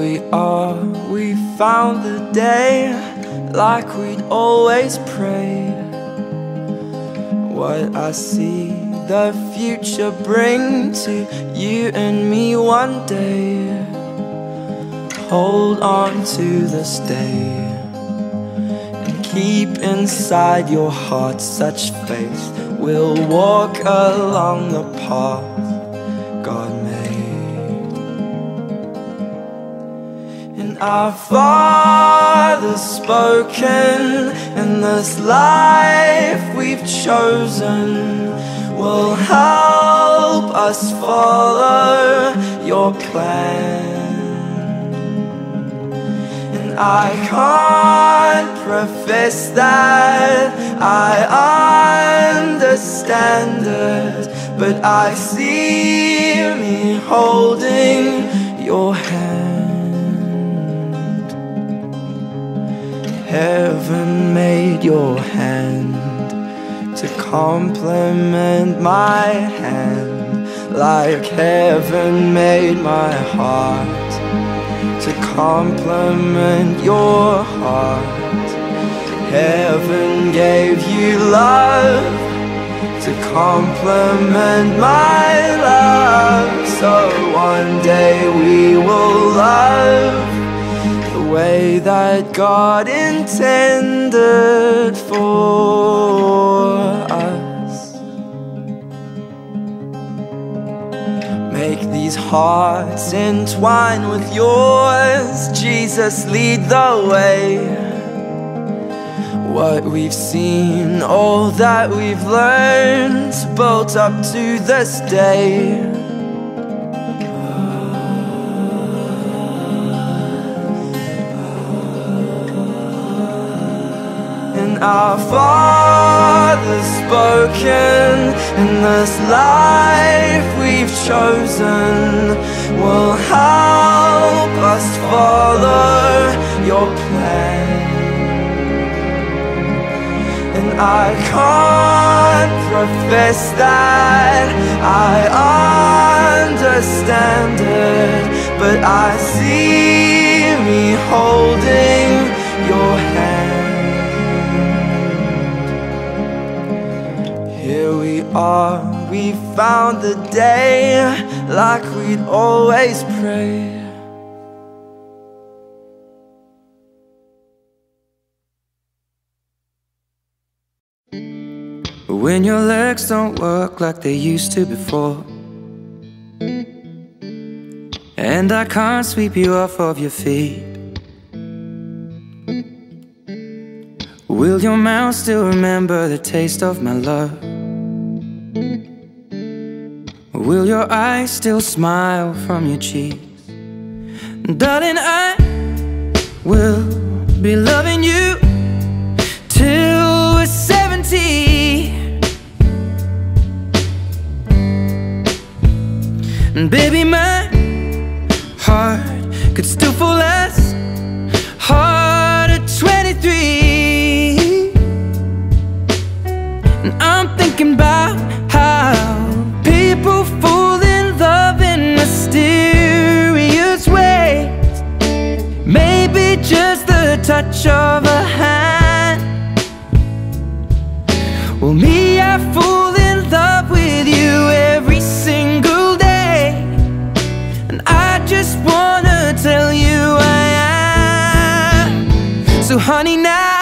we are, we found the day like we'd always prayed. What I see the future bring to you and me one day. Hold on to this day and keep inside your heart such faith. We'll walk along the path our Father's spoken, and this life we've chosen will help us follow your plan. And I can't profess that I understand it, but I see me holding Heaven made your hand to complement my hand, like heaven made my heart to complement your heart. Heaven gave you love to complement my love. So one day we will love way that God intended for us. Make these hearts entwine with yours. Jesus, lead the way. What we've seen, all that we've learned, built up to this day. Our Father's spoken, and this life we've chosen. Will help us follow your plan. And I can't profess that I understand it, but I see me holding we found the day like we'd always prayed. When your legs don't work like they used to before And I can't sweep you off of your feet Will your mouth still remember the taste of my love? Will your eyes still smile from your cheeks? Darling, I will be loving you till we're 70 And baby, my heart could still fall touch of a hand. Well, me, I fall in love with you every single day. And I just wanna tell you I am. So honey, now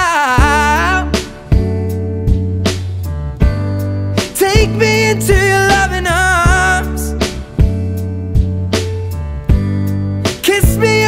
Take me into your loving arms. Kiss me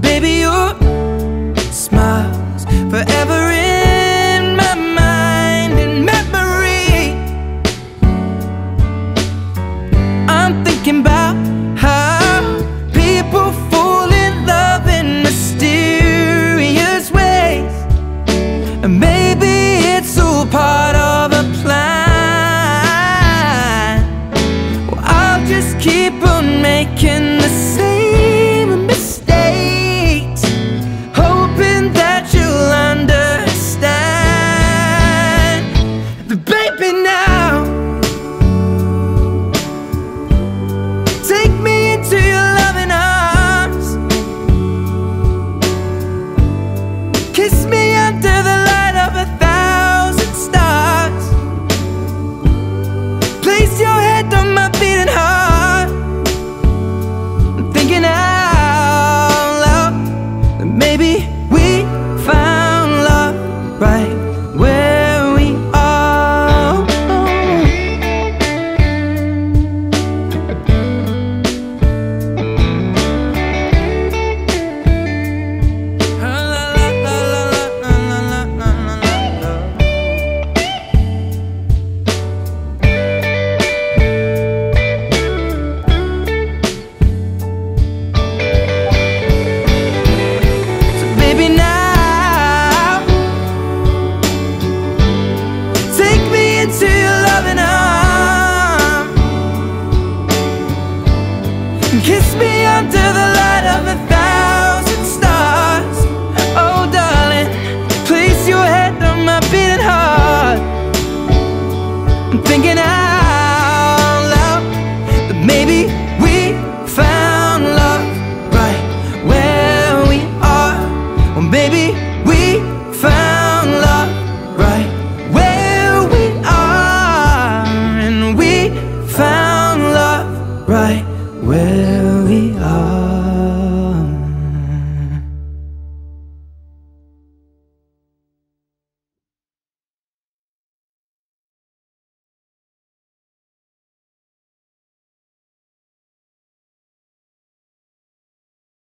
Baby, your Kiss me under Or maybe we